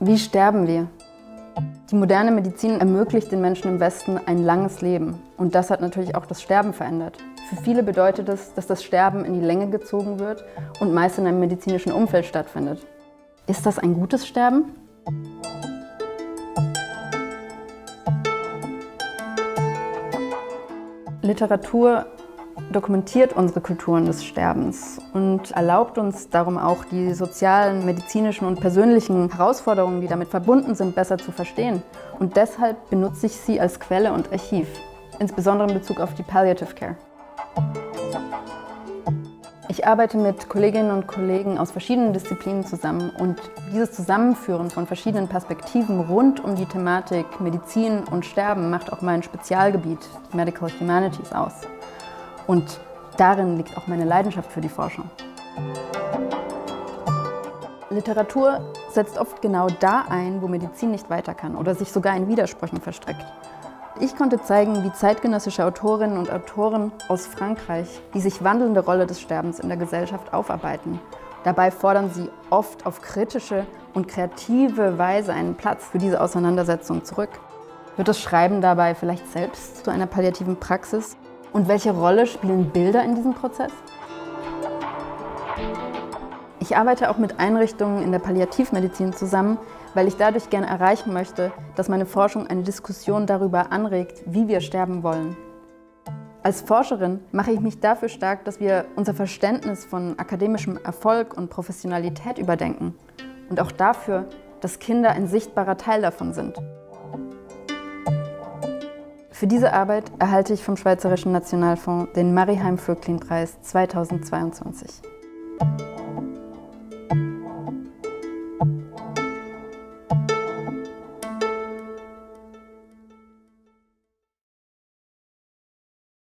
Wie sterben wir? Die moderne Medizin ermöglicht den Menschen im Westen ein langes Leben. Und das hat natürlich auch das Sterben verändert. Für viele bedeutet es, dass das Sterben in die Länge gezogen wird und meist in einem medizinischen Umfeld stattfindet. Ist das ein gutes Sterben? Literatur dokumentiert unsere Kulturen des Sterbens und erlaubt uns darum auch, die sozialen, medizinischen und persönlichen Herausforderungen, die damit verbunden sind, besser zu verstehen. Und deshalb benutze ich sie als Quelle und Archiv, insbesondere in Bezug auf die Palliative Care. Ich arbeite mit Kolleginnen und Kollegen aus verschiedenen Disziplinen zusammen und dieses Zusammenführen von verschiedenen Perspektiven rund um die Thematik Medizin und Sterben macht auch mein Spezialgebiet Medical Humanities aus. Und darin liegt auch meine Leidenschaft für die Forschung. Literatur setzt oft genau da ein, wo Medizin nicht weiter kann oder sich sogar in Widersprüchen verstrickt. Ich konnte zeigen, wie zeitgenössische Autorinnen und Autoren aus Frankreich die sich wandelnde Rolle des Sterbens in der Gesellschaft aufarbeiten. Dabei fordern sie oft auf kritische und kreative Weise einen Platz für diese Auseinandersetzung zurück. Wird das Schreiben dabei vielleicht selbst zu einer palliativen Praxis? Und welche Rolle spielen Bilder in diesem Prozess? Ich arbeite auch mit Einrichtungen in der Palliativmedizin zusammen, weil ich dadurch gerne erreichen möchte, dass meine Forschung eine Diskussion darüber anregt, wie wir sterben wollen. Als Forscherin mache ich mich dafür stark, dass wir unser Verständnis von akademischem Erfolg und Professionalität überdenken und auch dafür, dass Kinder ein sichtbarer Teil davon sind. Für diese Arbeit erhalte ich vom Schweizerischen Nationalfonds den Mariheim Vöcklin Preis 2022.